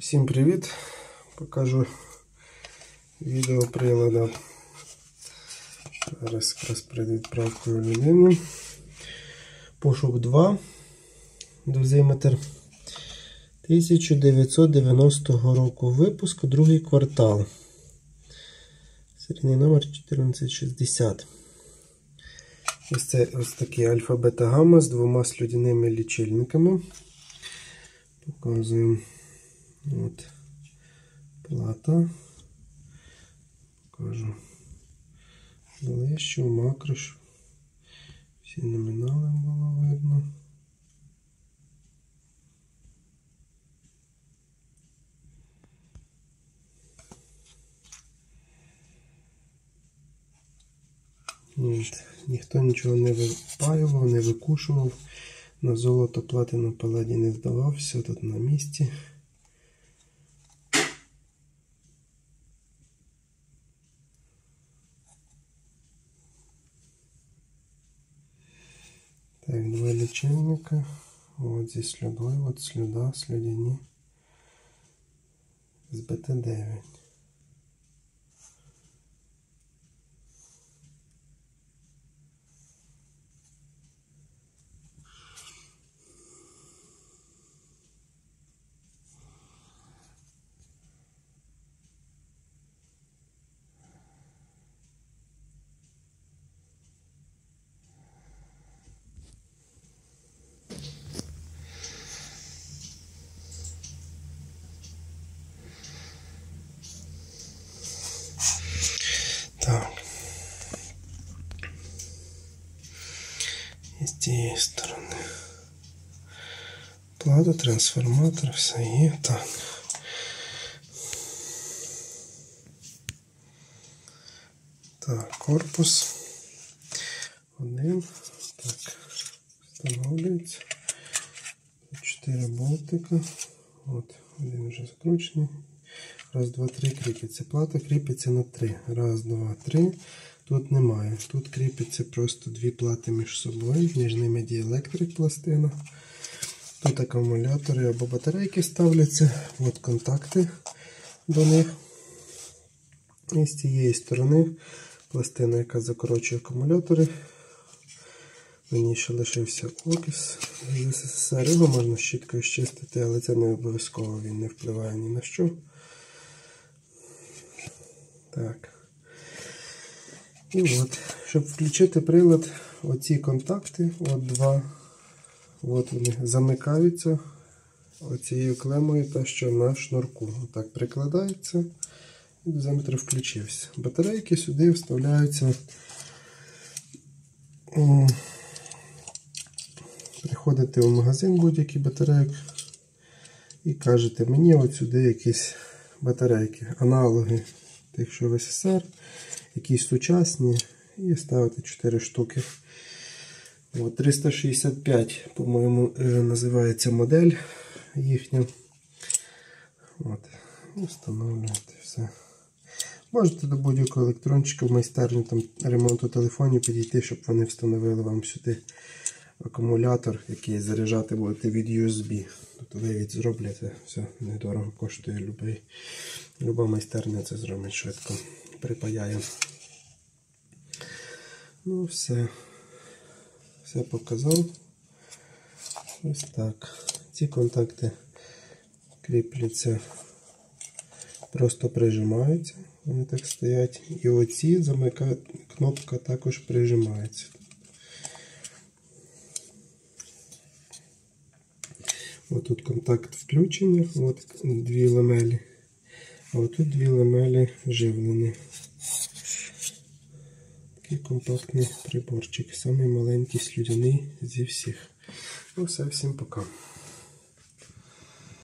Всім привіт! Покажу відео прилада. Зараз якраз перед відправкою людини. Пошук 2. Дозиметр 1990 року випуску, другий квартал. Серійний номер 1460. Ось це ось такий альфа-бета-гамма з двома слюдяними лічильниками. Показуємо. От плата. Покажу ближче, макро, щоб всі номінали було видно. От. Ніхто нічого не випаював, не викушував, на золото платину паладі не здавав, все тут на місці. Два лечебника. Вот зі слюдою, от слюда, слюдяні з БТ-9. Так. І з цієї сторони. Плата, трансформатор, все є. Так. Так, корпус. Один. Так. Встановлюється. Чотири болтика. От, один вже закручений. Раз, два, три кріпиться. Плата кріпиться на три. Раз, два, три. Тут немає. Тут кріпиться просто дві плати між собою. Між ними діелектрик пластина. Тут акумулятори або батарейки ставляться. От контакти до них. І з цієї сторони пластина, яка закорочує акумулятори. Мені ще лишився окис з СССР. Його можна щіткою щистити, але це не обов'язково, він не впливає ні на що. Так. І от, щоб включити прилад, оці контакти, от два, от вони замикаються оцією клемою, та що на шнурку. Отак прикладається, і дозиметр включився. Батарейки сюди вставляються. Приходите в магазин будь-який батарейок і кажете, мені от сюди якісь батарейки, аналоги тих, що в СССР, якісь сучасні, і ставити 4 штуки. От, 365, по-моєму, називається модель їхня. От, і встановлюєте все. Можете до будь-якого електрончика в майстерню там, ремонту телефонів підійти, щоб вони встановили вам сюди акумулятор, який заряджати будете від USB. Тобто ви від зробляте, все недорого коштує любий. Люба майстерня це зробить швидко. Припаяє. Ну, все. Все показав. Ось так. Ці контакти кріпляться, просто прижимаються, вони так стоять. І оці замикають, кнопка також прижимається. Ось тут контакт включення, от дві ламелі. А отут дві ламелі живлені. Такий компактний приборчик. Самий маленький слюдяний зі всіх. Ну все, всім пока.